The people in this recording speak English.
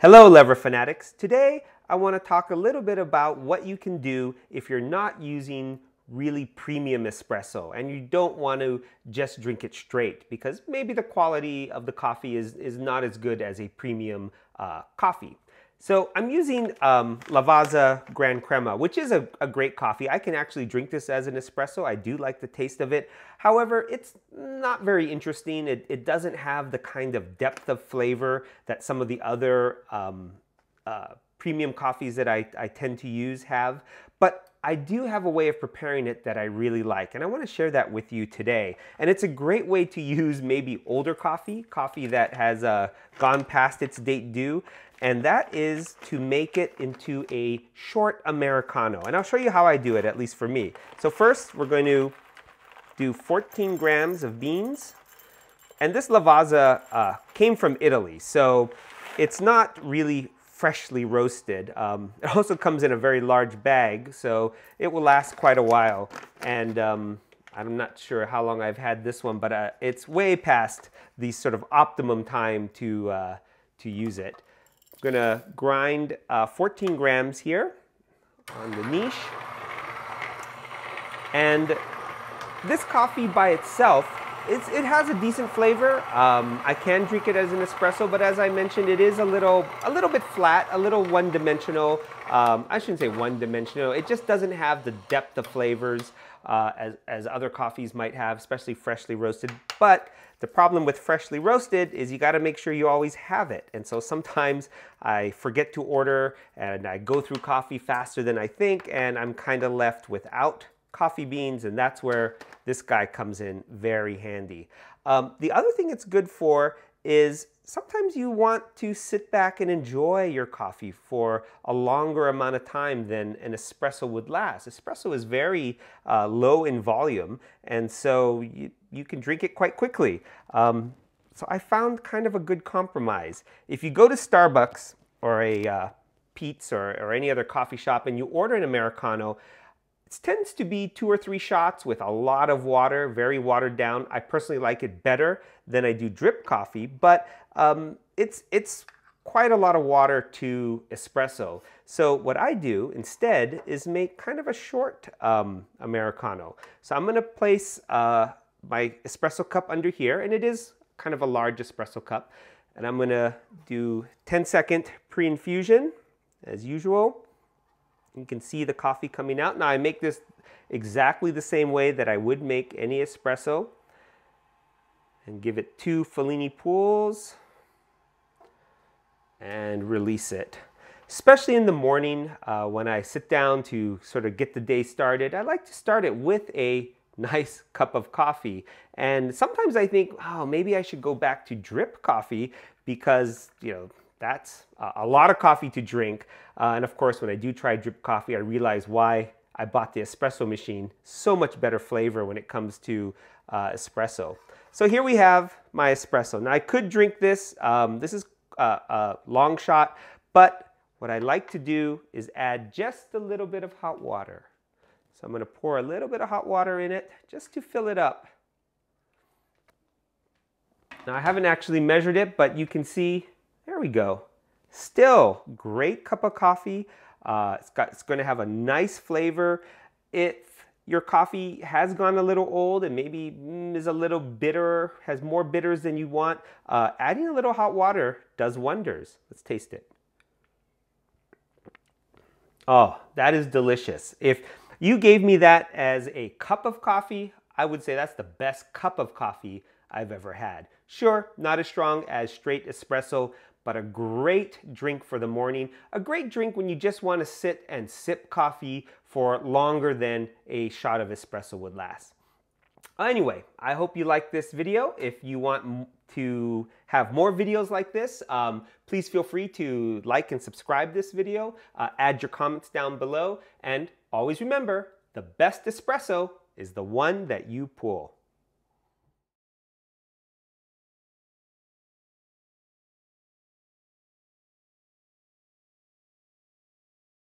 Hello, lever fanatics. Today, I want to talk a little bit about what you can do if you're not using really premium espresso and you don't want to just drink it straight because maybe the quality of the coffee is, is not as good as a premium uh, coffee. So I'm using um, Lavazza Gran Crema, which is a, a, great coffee. I can actually drink this as an espresso. I do like the taste of it. However, it's not very interesting. It, it doesn't have the kind of depth of flavor that some of the other um, uh, premium coffees that I, I tend to use have. I do have a way of preparing it that I really like, and I want to share that with you today. And it's a great way to use maybe older coffee, coffee that has uh, gone past its date due, and that is to make it into a short Americano. And I'll show you how I do it, at least for me. So first, we're going to do 14 grams of beans. And this Lavazza uh, came from Italy, so it's not really freshly roasted. Um, it also comes in a very large bag, so it will last quite a while. And um, I'm not sure how long I've had this one, but uh, it's way past the sort of optimum time to, uh, to use it. I'm gonna grind uh, 14 grams here on the niche. And this coffee by itself it's, it has a decent flavor. Um, I can drink it as an espresso, but as I mentioned, it is a little, a little bit flat, a little one-dimensional. Um, I shouldn't say one-dimensional. It just doesn't have the depth of flavors uh, as, as other coffees might have, especially freshly roasted. But the problem with freshly roasted is you got to make sure you always have it. And so sometimes I forget to order and I go through coffee faster than I think, and I'm kind of left without coffee beans, and that's where this guy comes in very handy. Um, the other thing it's good for is sometimes you want to sit back and enjoy your coffee for a longer amount of time than an espresso would last. Espresso is very uh, low in volume, and so you, you can drink it quite quickly. Um, so I found kind of a good compromise. If you go to Starbucks or a uh, Peet's or, or any other coffee shop and you order an Americano, it tends to be two or three shots with a lot of water, very watered down. I personally like it better than I do drip coffee, but um, it's, it's quite a lot of water to espresso. So what I do instead is make kind of a short um, Americano. So I'm gonna place uh, my espresso cup under here, and it is kind of a large espresso cup. And I'm gonna do 10 second pre-infusion as usual. You can see the coffee coming out. Now I make this exactly the same way that I would make any espresso and give it two Fellini pulls and release it. Especially in the morning uh, when I sit down to sort of get the day started, I like to start it with a nice cup of coffee. And sometimes I think, oh, maybe I should go back to drip coffee because, you know, that's a lot of coffee to drink. Uh, and of course, when I do try drip coffee, I realize why I bought the espresso machine. So much better flavor when it comes to uh, espresso. So here we have my espresso. Now I could drink this. Um, this is a, a long shot, but what I like to do is add just a little bit of hot water. So I'm going to pour a little bit of hot water in it just to fill it up. Now I haven't actually measured it, but you can see there we go. Still, great cup of coffee. Uh, it's, got, it's going to have a nice flavor. If your coffee has gone a little old and maybe mm, is a little bitter, has more bitters than you want, uh, adding a little hot water does wonders. Let's taste it. Oh, that is delicious. If you gave me that as a cup of coffee, I would say that's the best cup of coffee I've ever had. Sure, not as strong as straight espresso, but a great drink for the morning. A great drink when you just want to sit and sip coffee for longer than a shot of espresso would last. Anyway, I hope you like this video. If you want to have more videos like this, um, please feel free to like and subscribe this video, uh, add your comments down below, and always remember, the best espresso is the one that you pull.